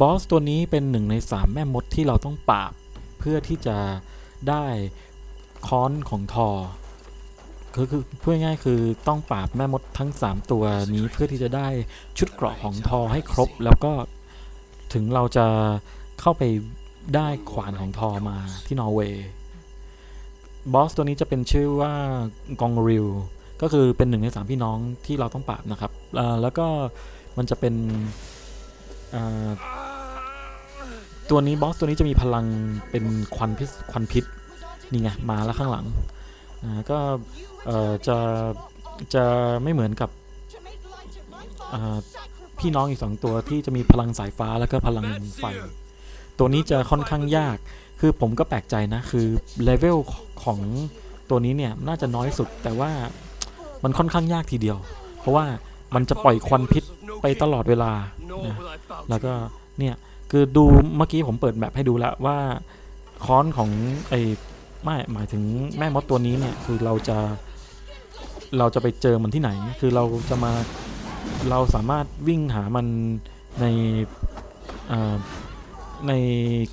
บอสตัวนี้เป็นหนึ่งในสามแม่มดที่เราต้องปราบ เพื่อที่จะได้ค้อนของทอคือคือพูดง่ายคือต้องปราบแม่มดทั้ง 3 ตัวนี้เพื่อที่จะได้ชุดเกราะของทอให้ครบ แล้วก็ถึงเราจะเข้าไปได้ขวานของทอมาที่นอร์เวย์บอสตัวนี้จะเป็นชื่อว่ากองริวก็คือเป็นหนึ่งในสามพี่น้องที่เราต้องปราบนะครับแล้วก็มันจะเป็น ตัวนี้บอสตัวนี้จะมีพลังเป็นควันพิษควันพิษนี่ไงมาแล้วข้างหลังก็จะจะไม่เหมือนกับพี่น้องอีกสองตัวที่จะมีพลังสายฟ้าแล้วก็พลังไฟ ตัวนี้จะค่อนข้างยาก คือผมก็แปลกใจนะ คือเลเวลของตัวนี้เนี่ยน่าจะน้อยสุด แต่ว่ามันค่อนข้างยากทีเดียว เพราะว่ามันจะปล่อยควันพิษ ไปตลอดเวลานะแล้วก็เนี่ยคือดูเมื่อกี้ผมเปิดแบบให้ดูแล้วว่าค้อนของไอ้ไม่หมายถึงแม่มดตัวนี้เนี่ยคือเราจะเราจะไปเจอมันที่ไหน คือเราจะมาเราสามารถวิ่งหามันในใน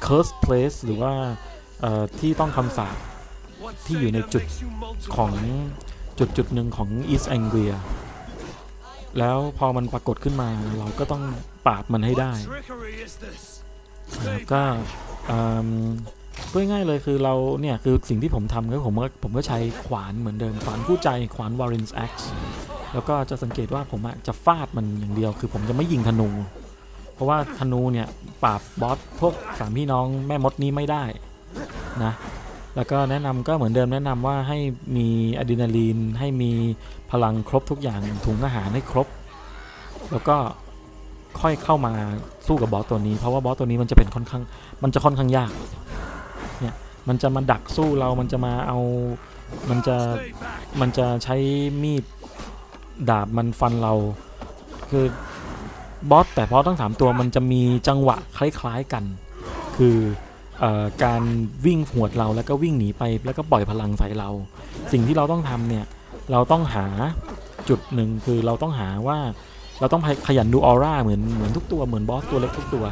curse place หรือว่าที่ต้องคำสาปที่อยู่ในจุดของจุดจุดหนึ่งของ East Anglia แล้วพอมันปรากฏขึ้นมาเราก็ต้องปราบมันให้ได้แล้วก็อืมพูดง่ายๆเลยคือเราเนี่ยคือสิ่งที่ผมทำก็ผมก็ผมก็ใช้ขวานเหมือนเดิมขวานคู่ใจขวาน Warren's Axe แล้วก็จะสังเกตว่าผมอะจะฟาดมันอย่างเดียว คือผมจะไม่ยิงธนู เพราะว่าธนูเนี่ยปราบบอสพวกสามพี่น้องแม่มดนี้ไม่ได้นะ แล้วก็แนะนำก็เหมือนเดิมแนะนำว่าให้มีอะดรีนาลีน ให้มีพลังครบทุกอย่างถุงอาหารให้ครบ แล้วก็ค่อยเข้ามาสู้กับบอสตัวนี้ เพราะว่าบอสตัวนี้มันจะเป็นค่อนข้างมันจะค่อนข้างยากเนี่ยมันจะมาดักสู้เรามันจะมาเอามันจะมันจะใช้มีดดาบมันฟันเรา คือบอสแต่บอสทั้งสามตัวมันจะมีจังหวะคล้าย ๆกัน คือ การวิ่งหวดเราแล้วก็วิ่งหนีไปแล้วก็ปล่อยพลังใส่เรา สิ่งที่เราต้องทำเนี่ยเราต้องหาจุดหนึ่งคือเราต้องหาว่าเราต้องขยันดูออร่าเหมือนเหมือนทุกตัวเหมือนบอสตัวเล็กทุกตัว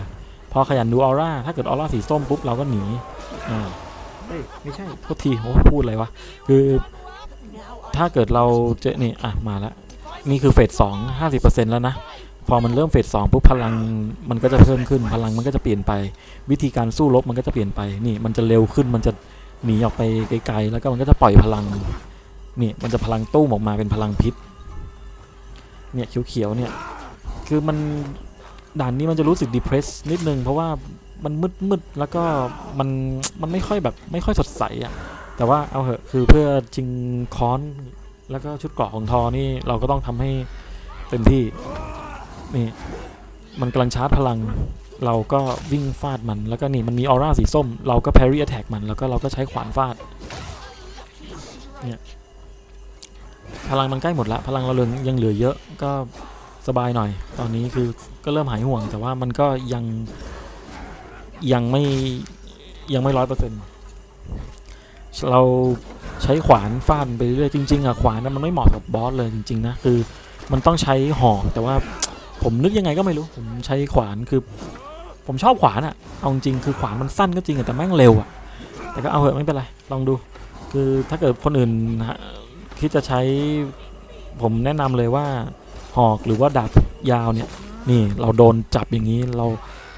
พอขยันดูออร่าถ้าเกิดออร่าสีส้มปุ๊บเราก็หนีอ่าไม่ใช่โทษทีโอ้พูดอะไรวะคือถ้าเกิดเราเจอนี่อะมาแล้วนี่คือเฟสสองห้าสิบเปอร์เซ็นต์แล้วนะ พอมันเริ่มเฟสสองปุ๊บพลังมันก็จะเพิ่มขึ้นพลังมันก็จะเปลี่ยนไป วิธีการสู้รบมันก็จะเปลี่ยนไปนี่มันจะเร็วขึ้นมันจะหนีออกไปไกลๆแล้วก็มันก็จะปล่อยพลังนี่มันจะพลังตู้ออกมาเป็นพลังพิษเนี่ยเขียวๆเนี่ยคือมันด่านนี้มันจะรู้สึก depress นิดนึงเพราะว่ามันมืดๆแล้วก็มันมันไม่ค่อยแบบไม่ค่อยสดใสอะแต่ว่าเอาเหอะคือเพื่อจิงค้อนแล้วก็ชุดเกราะของทอนี่เราก็ต้องทำให้เต็มที่ นี่มันกำลังชาร์จพลัง เราก็วิ่งฟาดมันแล้วก็นี่มันมีออร่าสีส้ม เราก็ parry attack มันแล้วก็เราก็ใช้ขวานฟาดเนี่ยพลังมันใกล้หมดละพลังเราเหลือยังเหลือเยอะก็สบายหน่อย ตอนนี้คือก็เริ่มหายห่วง แต่ว่ามันก็ยังยังไม่ยังไม่ร้อยเปอร์เซ็นต์เราใช้ขวานฟาดไปเรื่อยจริงๆอะขวานนะมันไม่เหมาะกับบอสเลยจริง ๆ นะ คือมันต้องใช้หอกแต่ว่า ผมนึกยังไงก็ไม่รู้ ผมใช้ขวานคือ ผมชอบขวานอะเอาจริงคือขวานมันสั้นก็จริงแต่แม่งเร็วอะแต่ก็เอาเหอะไม่เป็นไร ลองดู คือถ้าเกิดคนอื่นคิดจะใช้ผมแนะนำเลยว่าหอกหรือว่าดาบยาวเนี่ย นี่เราโดนจับอย่างนี้เรา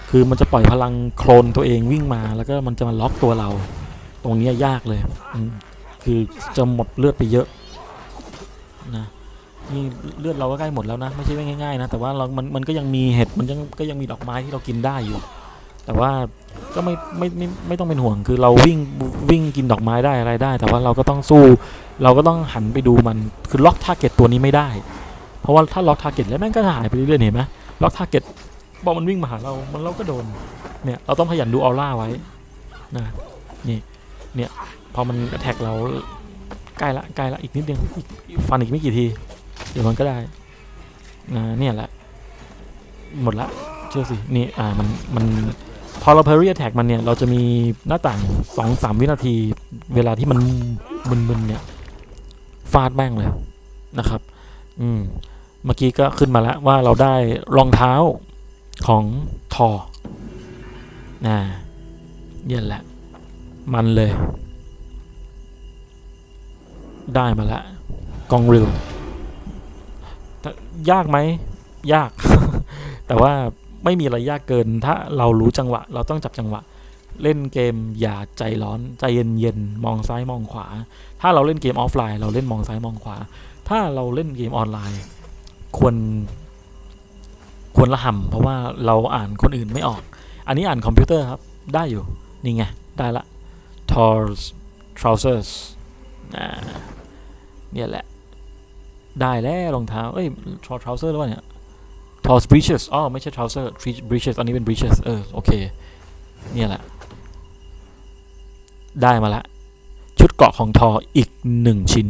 คือมันจะปล่อยพลังโคลนตัวเองวิ่งมาแล้วก็มันจะมาล็อกตัวเรา ตรงนี้ยากเลย คือจะหมดเลือดไปเยอะนะ นี่เลือดเราก็ใกล้หมดแล้วนะ ไม่ใช่ง่ายๆนะ แต่ว่าเรา มัน มันก็ยังมีเห็ด มันยังก็ยังมีดอกไม้ที่เรากินได้อยู่ แต่ว่าก็ไม่ไม่ไม่ไม่ต้องเป็นห่วง คือเราวิ่งวิ่งกินดอกไม้ได้อะไรได้ แต่ว่าเราก็ต้องสู้ เราก็ต้องหันไปดูมัน คือ lock target ตัวนี้ไม่ได้ เพราะว่าถ้า lock target แล้วแม่งก็หายไปเรื่อยๆเห็นไหม lock target บอกมันวิ่งมาหาเรา มันเราก็โดน เนี่ย เราต้องขยันดูออร่าไว้นะ นี่ เนี่ย พอมันแท็กเราใกล้ละใกล้ละอีกนิดเดียวฟันอีกไม่กี่ที เดี๋ยวมันก็ได้นะเนี่ยแหละ หมดละเชื่อสินี่อ่ามันมันพอเราเพอรี่แท็กมันเนี่ย เราจะมีหน้าต่างสองสามวินาที เวลาที่มันมึนๆเนี่ยฟาดแม่งเลยนะครับ อืม เมื่อกี้ก็ขึ้นมาแล้วว่าเราได้รองเท้าของทอนะเนี่ยแหละ มันเลย ได้มาละ กองริลแต่ ยากไหมยาก แต่ว่าไม่มีอะไรยากเกิน ถ้าเรารู้จังหวะ เราต้องจับจังหวะ เล่นเกมอย่าใจร้อนใจเย็นๆมองซ้ายมองขวา ถ้าเราเล่นเกมออฟไลน์ เราเล่นมองซ้ายมองขวา ถ้าเราเล่นเกมออนไลน์ ควร ควรละห่ำเพราะว่าเราอ่านคนอื่นไม่ออก อันนี้อ่านคอมพิวเตอร์ครับ ได้อยู่ นี่ไง ได้ละ Tors trousers เนี่ยแหละ ได้แล้วรองเท้า เอ้ย Tors trouser หรือเปล่าเนี่ยทราว breeches อ๋อไม่ใช่ trouser breeches อันนี้เป็น breeches เออ โอเค เนี่ยแหละ ได้มาละ ชุดเกราะของทออีกหนึ่งชิ้น